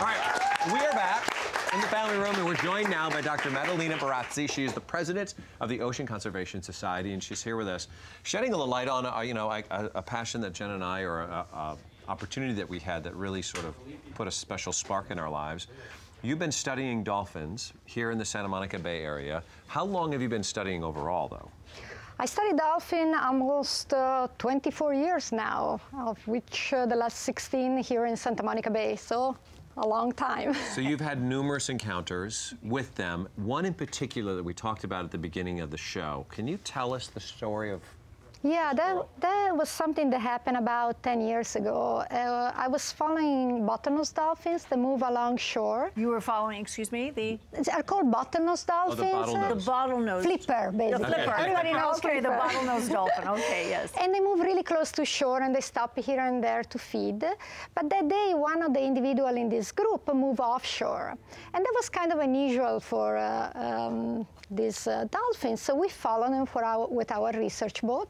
All right, we are back in the family room, and we're joined now by Dr. Maddalena Bearzi. She is the president of the Ocean Conservation Society, and she's here with us, shedding a little light on, uh, you know, a, a, passion that Jen and I, or a, a opportunity that we had that really sort of put a special spark in our lives. You've been studying dolphins here in the Santa Monica Bay Area. How long have you been studying overall, though? I studied dolphin almost uh, 24 years now, of which uh, the last 16 here in Santa Monica Bay, so a long time. so you've had numerous encounters with them. One in particular that we talked about at the beginning of the show. Can you tell us the story of yeah, that, that was something that happened about 10 years ago. Uh, I was following bottlenose dolphins that move along shore. You were following, excuse me, the? They're called bottlenose dolphins. Oh, the bottlenose. The bottlenose. Flipper, basically. The flipper. Everybody knows Okay, flipper. the bottlenose dolphin. Okay, yes. And they move really close to shore and they stop here and there to feed. But that day, one of the individual in this group moved offshore. And that was kind of unusual for uh, um, these uh, dolphins. So we followed them for our, with our research boat.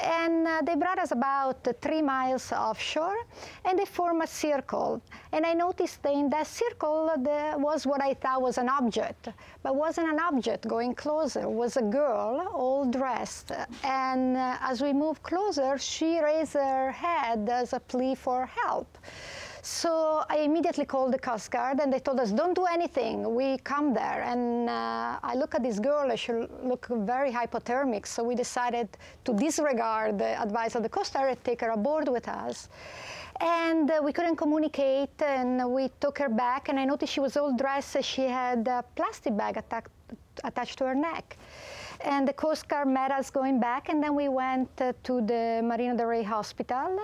And uh, they brought us about three miles offshore, and they formed a circle. And I noticed that in that circle there was what I thought was an object, but wasn't an object going closer. Was a girl, all dressed. And uh, as we moved closer, she raised her head as a plea for help. So I immediately called the Coast Guard and they told us, don't do anything. We come there. And uh, I look at this girl, she looked very hypothermic. So we decided to disregard the advice of the Coast Guard and take her aboard with us. And uh, we couldn't communicate and we took her back and I noticed she was all dressed. She had a plastic bag attached to her neck. And the Coast Guard met us going back and then we went uh, to the Marina del Rey Hospital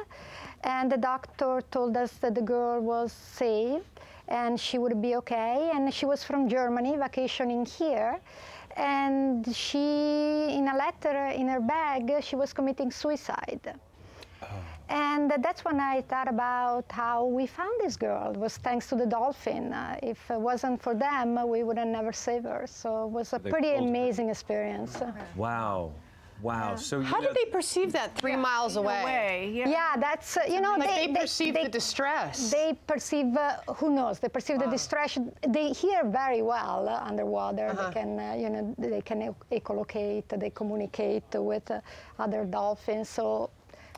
and the doctor told us that the girl was safe and she would be okay. And she was from Germany, vacationing here. And she, in a letter in her bag, she was committing suicide. Oh. And that's when I thought about how we found this girl. It was thanks to the dolphin. Uh, if it wasn't for them, we would have never saved her. So it was a they pretty amazing her. experience. Wow. Wow. Yeah. So how did they perceive that three yeah, miles away? away. Yeah. yeah. that's uh, you know like they, they perceive they, the distress. They perceive uh, who knows? They perceive wow. the distress. They hear very well uh, underwater. Uh -huh. They can uh, you know they can echolocate. They communicate with uh, other dolphins. So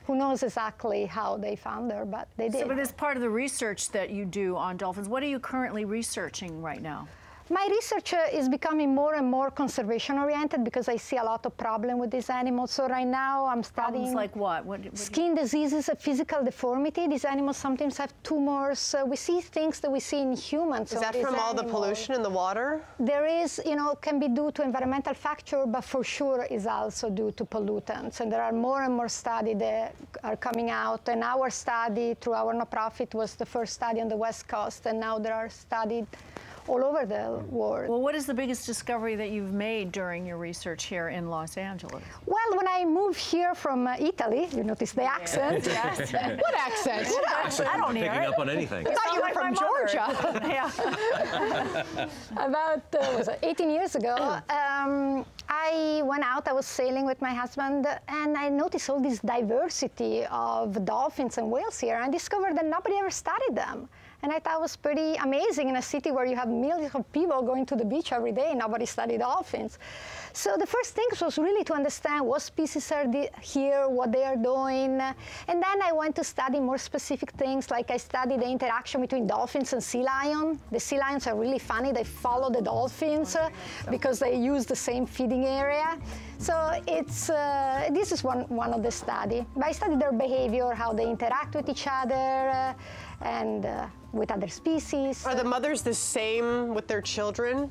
who knows exactly how they found her, but they did. So, but as part of the research that you do on dolphins, what are you currently researching right now? My research uh, is becoming more and more conservation oriented because I see a lot of problem with these animals. So right now I'm studying Problems like what? what, what skin diseases, a physical deformity. These animals sometimes have tumors. Uh, we see things that we see in humans. Is that from all the pollution in the water? There is, you know, can be due to environmental factor, but for sure is also due to pollutants. And there are more and more studies that are coming out. And our study through our nonprofit was the first study on the West Coast, and now there are studies all over the world. Well, what is the biggest discovery that you've made during your research here in Los Angeles? Well, when I moved here from uh, Italy, you notice the accent. yes. what accent? What accent? I don't hear picking up on anything. I thought you were from Georgia. About uh, 18 years ago, um, I went out, I was sailing with my husband, and I noticed all this diversity of dolphins and whales here, and I discovered that nobody ever studied them. And I thought it was pretty amazing in a city where you have millions of people going to the beach every day, nobody studied dolphins. So the first thing was really to understand what species are here, what they are doing. And then I went to study more specific things, like I studied the interaction between dolphins and sea lions. The sea lions are really funny. They follow the dolphins uh, because they use the same feeding area. So it's, uh, this is one, one of the study. I study their behavior, how they interact with each other, uh, and uh, with other species. Are the mothers the same with their children?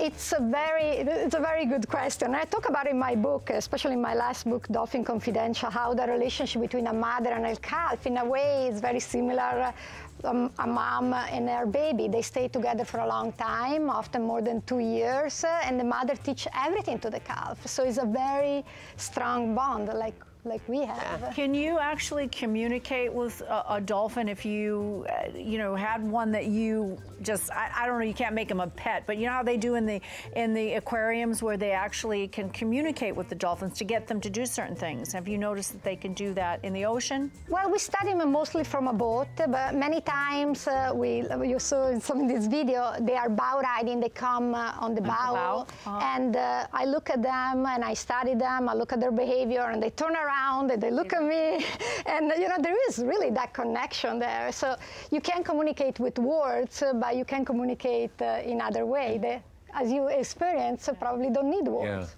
It's a very, it's a very good question. I talk about in my book, especially in my last book, Dolphin Confidential, how the relationship between a mother and a calf, in a way, is very similar. Um, a mom and her baby, they stay together for a long time, often more than two years, and the mother teach everything to the calf. So it's a very strong bond, like like we have. Can you actually communicate with a, a dolphin if you, uh, you know, had one that you just, I, I don't know, you can't make them a pet, but you know how they do in the in the aquariums where they actually can communicate with the dolphins to get them to do certain things. Have you noticed that they can do that in the ocean? Well, we study them mostly from a boat, but many times uh, we, you saw in some of this video, they are bow riding. They come uh, on the bow, bow? Oh. and uh, I look at them and I study them. I look at their behavior, and they turn around and they look at me, and you know there is really that connection there. So you can communicate with words, uh, but you can communicate uh, in other way. They, as you experience, uh, probably don't need words. Yeah.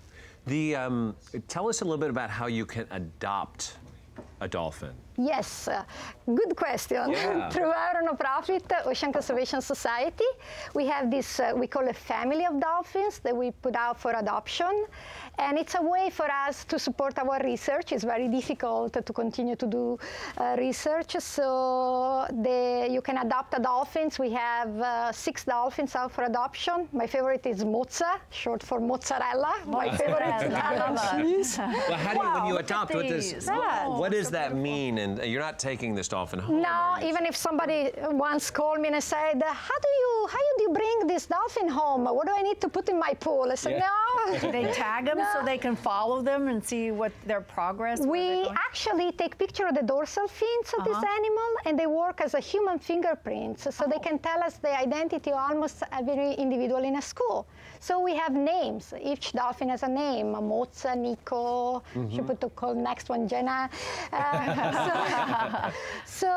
The um, tell us a little bit about how you can adopt a dolphin. Yes, uh, good question. Yeah. Through our nonprofit uh, Ocean Conservation Society, we have this, uh, we call a family of dolphins that we put out for adoption. And it's a way for us to support our research. It's very difficult to continue to do uh, research. So the, you can adopt a dolphins. We have uh, six dolphins out for adoption. My favorite is Mozza, short for mozzarella. My favorite Italian cheese. Well, how do you, when you adopt, what does, these. what Oh, does that mean? And you're not taking this dolphin home. No, even if somebody once called me and said, "How do you how do you bring this dolphin home? What do I need to put in my pool?" I said, Yeah. "No." They tag them so they can follow them and see what their progress. where We actually take picture of the dorsal fins of this Uh-huh. animal, and they work as a human fingerprints, so they can tell us the identity of almost every individual in a school. So we have names. Each dolphin has a name: Mozza, Nico. Should put the call next one, Jenna. Uh, so, so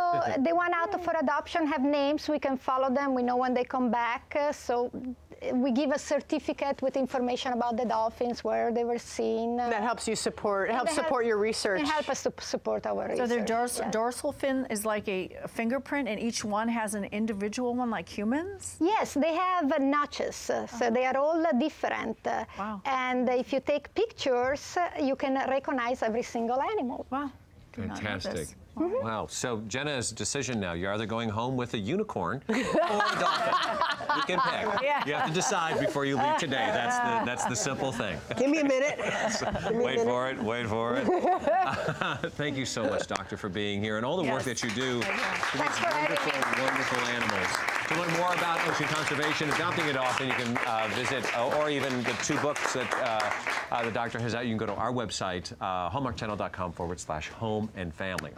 the one out for adoption have names. We can follow them. We know when they come back. Uh, so we give a certificate with information about the dolphins, where they were seen. uh, That helps you support. It helps they help- support your research. It helps us to support our research. So their dors- yes. dorsal fin is like a a fingerprint, and each one has an individual one, like humans. Yes, they have uh, notches, uh, so they are all uh, different. uh, Wow. And if you take pictures, uh, you can recognize every single animal. Wow. Did not know Fantastic. this. Wow. So Jenna's decision now. You're either going home with a unicorn or a dolphin. You can pick. Yeah. You have to decide before you leave today. That's the that's the simple thing. Give me a minute. Wait for it. Wait for it. Thank you so much, Doctor, for being here and all the work that you do for these for having wonderful, wonderful animals. To learn more about ocean conservation, adopting a dolphin, you can uh, visit, uh, or even the two books that uh, uh, the doctor has out. You can go to our website, uh, hallmarkchannel.com forward slash home and family.